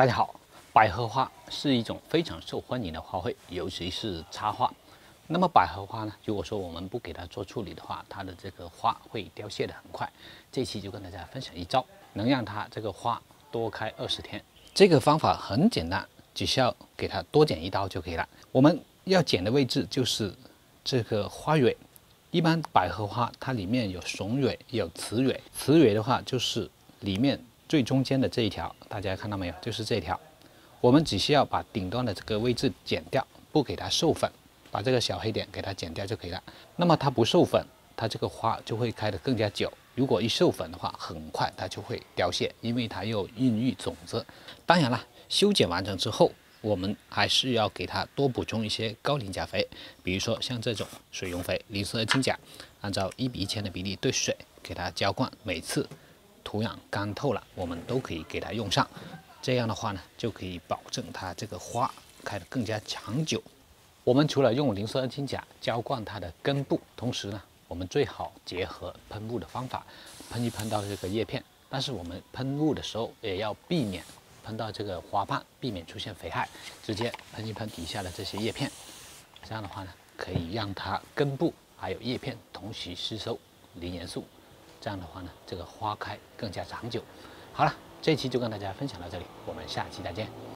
大家好，百合花是一种非常受欢迎的花卉，尤其是插花。那么百合花呢，如果说我们不给它做处理的话，它的这个花会凋谢的很快。这期就跟大家分享一招，能让它这个花多开二十天。这个方法很简单，只需要给它多剪一刀就可以了。我们要剪的位置就是这个花蕊。一般百合花它里面有雄蕊，有雌蕊。雌蕊的话就是里面。最中间的这一条，大家看到没有？就是这条。我们只需要把顶端的这个位置剪掉，不给它授粉，把这个小黑点给它剪掉就可以了。那么它不授粉，它这个花就会开得更加久。如果一授粉的话，很快它就会凋谢，因为它又孕育种子。当然了，修剪完成之后，我们还是要给它多补充一些高磷钾肥，比如说像这种水溶肥磷酸二氢钾，按照一比一千的比例兑水给它浇灌，每次。土壤干透了，我们都可以给它用上。这样的话呢，就可以保证它这个花开得更加长久。我们除了用磷酸二氢钾浇灌它的根部，同时呢，我们最好结合喷雾的方法，喷一喷到这个叶片。但是我们喷雾的时候也要避免喷到这个花瓣，避免出现肥害，直接喷一喷底下的这些叶片。这样的话呢，可以让它根部还有叶片同时吸收磷元素。这样的话呢，这个花开更加长久。好了，这期就跟大家分享到这里，我们下期再见。